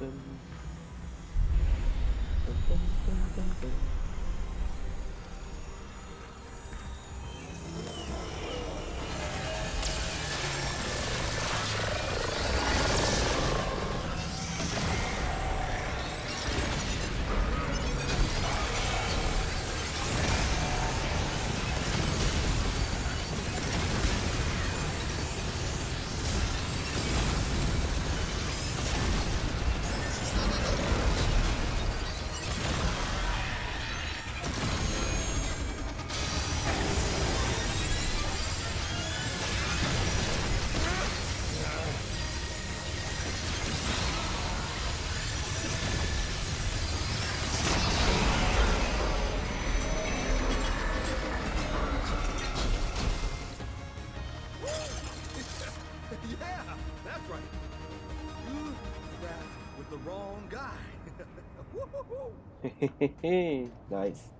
dun. Yeah, that's right. You with the wrong guy. Nice.